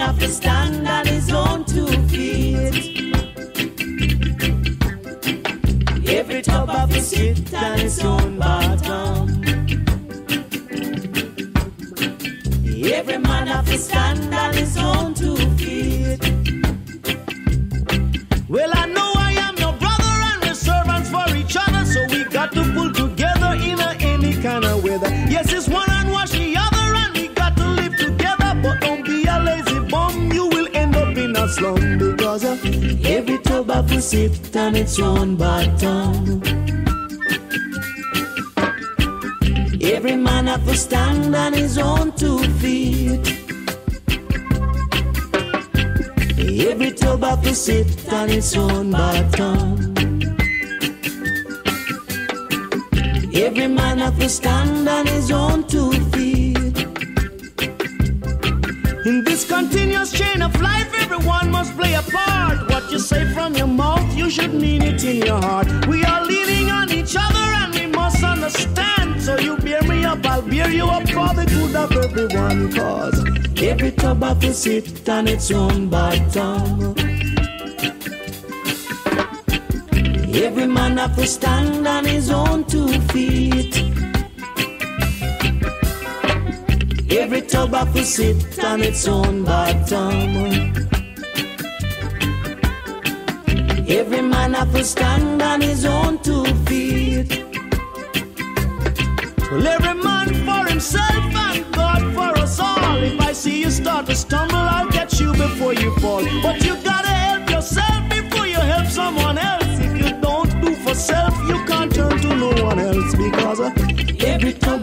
have to stand on his own two feet. Every tub have to sit on its own bottom. Every man have to stand Have to sit on its own bottom. Every man have to stand on his own two feet. Every tub have to sit on its own bottom. Every man have to stand on his own two in this continuous chain of life, everyone must play a part. What you say from your mouth, you should mean it in your heart. We are leaning on each other and we must understand. So you bear me up, I'll bear you up for the good of everyone. Cause Every tub have to sit on its own bottom. Every man have to stand on his own two feet. Every tub have to sit on its own bottom. Every man have to stand on his own two feet. Well, every man for himself and God for us all. If I see you start to stumble,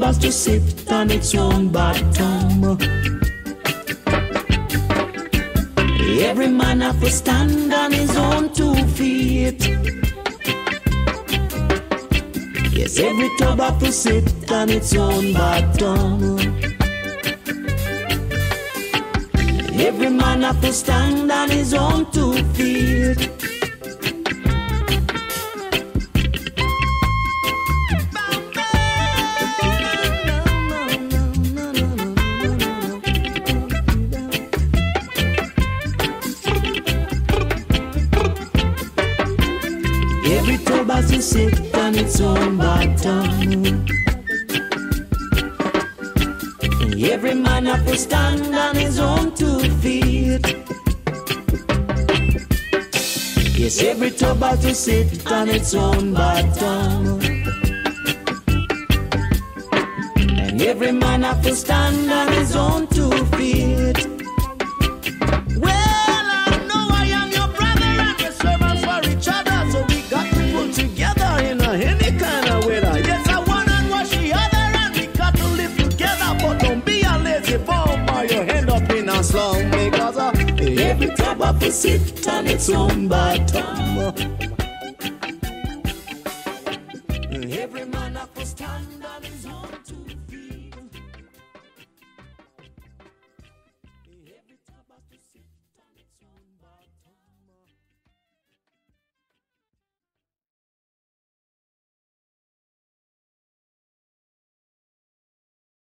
has to sit on its own bottom. Every man have to stand on his own two feet. Yes, every tub have to sit on its own bottom. Every man have to stand on his own two feet. Every tub has to sit on its own bottom. And every man have to stand on his own two feet. Yes, every tub has to sit on its own bottom. And every man have to stand on his own to sit on its own bottom.